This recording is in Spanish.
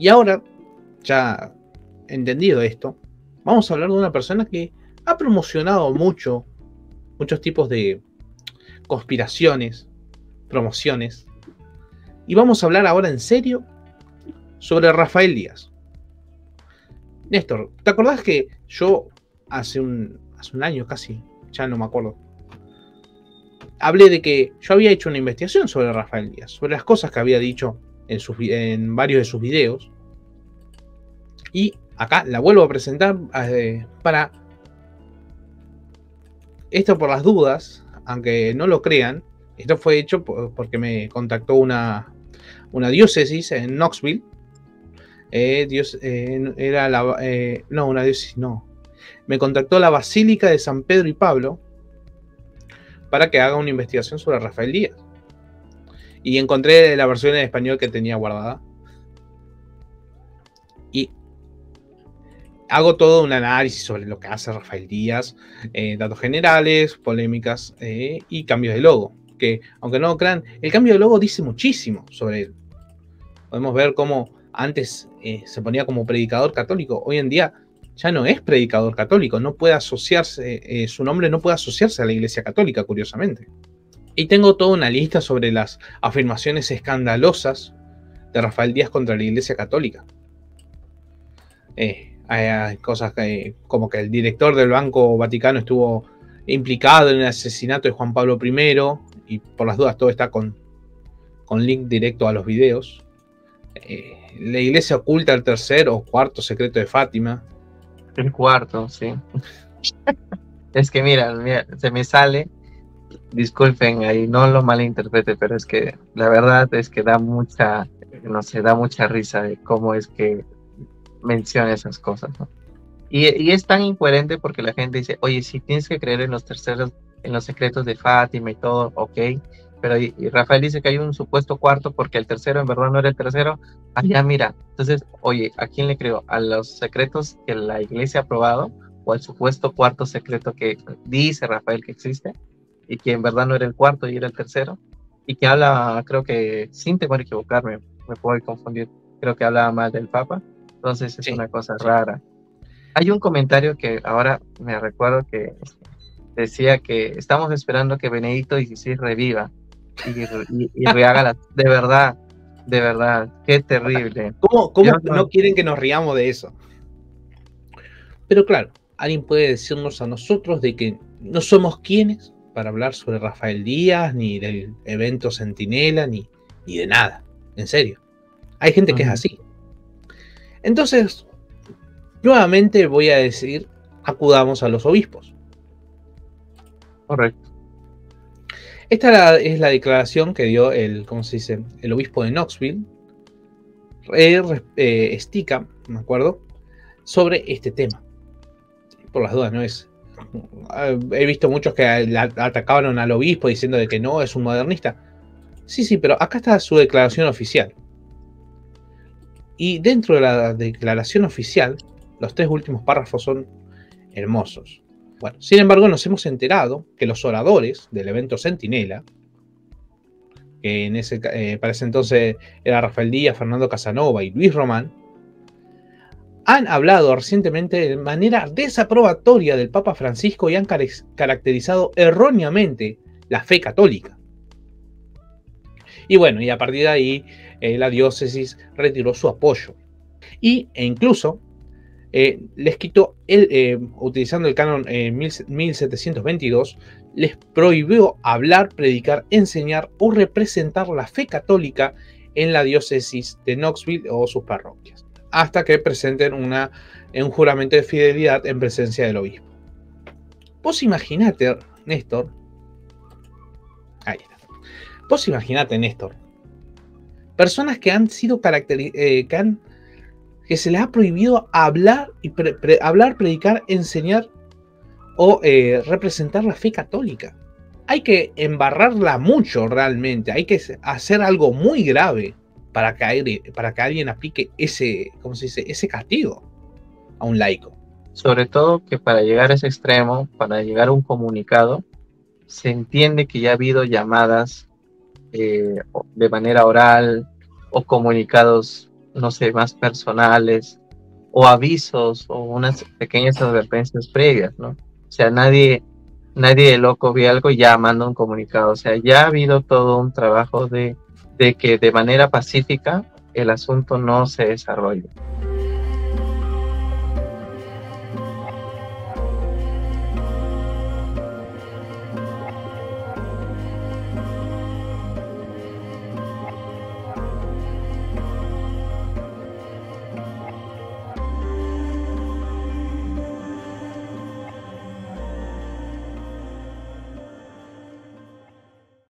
Y ahora, ya entendido esto, vamos a hablar de una persona que ha promocionado mucho, muchos tipos de conspiraciones, promociones. Y vamos a hablar ahora en serio sobre Rafael Díaz. Néstor, ¿te acordás que yo hace un, hace un año casi, ya no me acuerdo, hablé de que yo había hecho una investigación sobre Rafael Díaz, sobre las cosas que había dicho en, varios de sus videos. Y acá la vuelvo a presentar eh, para... Esto por las dudas, aunque no lo crean, esto fue hecho porque me contactó una, una diócesis en Knoxville. Eh, Dios, eh, era no, una diócesis, no. Me contactó la Basílica de San Pedro y Pablo para que haga una investigación sobre Rafael Díaz. Y encontré la versión en español que tenía guardada. Y hago todo un análisis sobre lo que hace Rafael Díaz, eh, datos generales, polémicas eh, y cambios de logo. Que, aunque no lo crean, el cambio de logo dice muchísimo sobre él. Podemos ver cómo antes eh, se ponía como predicador católico. Hoy en día ya no es predicador católico, no puede asociarse, su nombre no puede asociarse a la Iglesia Católica, curiosamente. Y tengo toda una lista sobre las afirmaciones escandalosas de Rafael Díaz contra la Iglesia Católica. Eh, hay, cosas como que el director del Banco Vaticano estuvo implicado en el asesinato de Juan Pablo I, y por las dudas todo está con, con link directo a los videos. Eh, la iglesia oculta el tercer o cuarto secreto de Fátima. El cuarto, sí. es que mira, se me sale disculpen ahí, no lo malinterprete, pero es que la verdad es que da mucha, no sé, da mucha risa de cómo es que menciona esas cosas, ¿no? Y, es tan incoherente porque la gente dice, oye, si tienes que creer en los terceros, en los secretos de Fátima y todo, ok, pero y, Rafael dice que hay un supuesto cuarto porque el tercero en verdad no era el tercero, allá mira, entonces, oye, ¿a quién le creo? ¿A los secretos que la iglesia ha aprobado o al supuesto cuarto secreto que dice Rafael que existe? Y que en verdad no era el cuarto y era el tercero, y que habla, creo que, sin temor a equivocarme, me puedo confundir, creo que hablaba más del Papa, entonces es una cosa rara. Hay un comentario que ahora me recuerdo que decía que estamos esperando que Benedicto XVI reviva y, y, rehaga la... De verdad, de verdad, qué terrible. ¿Cómo, cómo no quieren que nos riamos de eso? Pero claro, alguien puede decirnos a nosotros de que no somos quienes para hablar sobre Rafael Díaz, ni del evento Centinela, ni, ni de nada. En serio. Hay gente que es así. Entonces, nuevamente voy a decir, acudamos a los obispos. Correcto. Esta es la declaración que dio el, ¿cómo se dice? El obispo de Knoxville, eh, eh, Estica, me acuerdo, sobre este tema. Por las dudas, no es he visto muchos que atacaban al obispo diciendo de que no, es un modernista. Sí, sí, pero acá está su declaración oficial. Y dentro de la declaración oficial, los tres últimos párrafos son hermosos. Bueno, sin embargo, nos hemos enterado que los oradores del evento Centinela, que en ese, eh, para ese entonces era Rafael Díaz, Fernando Casanova y Luis Román, han hablado recientemente de manera desaprobatoria del Papa Francisco y han caracterizado erróneamente la fe católica. Y bueno, y a partir de ahí eh, la diócesis retiró su apoyo. Y, e incluso eh, les quitó, el, eh, utilizando el canon 1722, les prohibió hablar, predicar, enseñar o representar la fe católica en la diócesis de Knoxville o sus parroquias hasta que presenten una, un juramento de fidelidad en presencia del obispo. Vos imaginate, Néstor. Ahí está. Vos imaginate, Néstor. Personas que han sido caracterizadas, eh, que, se les ha prohibido hablar, y hablar predicar, enseñar o eh, representar la fe católica. Hay que embarrarla mucho realmente, hay que hacer algo muy grave para que, alguien, para que alguien aplique ese, ¿cómo se dice? ese castigo a un laico. Sobre todo que para llegar a ese extremo, para llegar a un comunicado, se entiende que ya ha habido llamadas eh, de manera oral o comunicados, no sé, más personales o avisos o unas pequeñas advertencias previas, ¿no? O sea, nadie, nadie de loco ve algo y ya manda un comunicado. O sea, ya ha habido todo un trabajo de de que de manera pacífica el asunto no se desarrolle.